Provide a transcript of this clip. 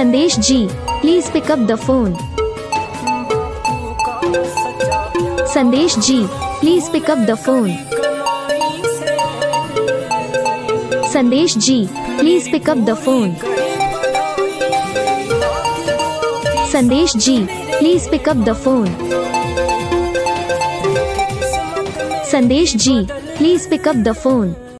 Sandesh ji, please pick up the phone. Sandesh ji, please pick up the phone. Sandesh ji, please pick up the phone. Sandesh ji, please pick up the phone. Sandesh ji, please pick up the phone.